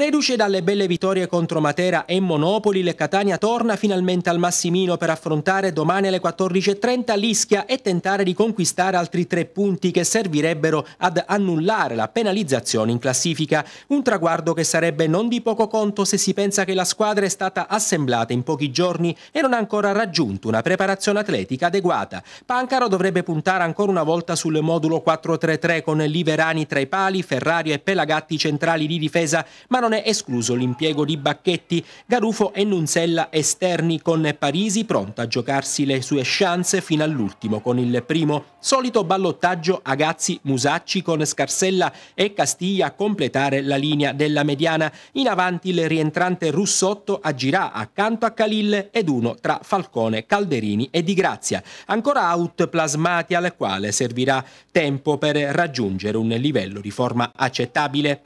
Reduce dalle belle vittorie contro Matera e Monopoli, il Catania torna finalmente al Massimino per affrontare domani alle 14.30 l'Ischia e tentare di conquistare altri tre punti che servirebbero ad annullare la penalizzazione in classifica. Un traguardo che sarebbe non di poco conto se si pensa che la squadra è stata assemblata in pochi giorni e non ha ancora raggiunto una preparazione atletica adeguata. Pancaro dovrebbe puntare ancora una volta sul modulo 4-3-3 con Liverani tra i pali, Ferrario e Pelagatti centrali di difesa, ma non è escluso l'impiego di Bacchetti, Garufo e Nunzella esterni con Parisi pronta a giocarsi le sue chance fino all'ultimo con il primo solito ballottaggio Agazzi Musacci con Scarsella e Castiglia a completare la linea della mediana. In avanti il rientrante Russotto agirà accanto a Calille ed uno tra Falcone, Calderini e Di Grazia. Ancora out plasmati al quale servirà tempo per raggiungere un livello di forma accettabile.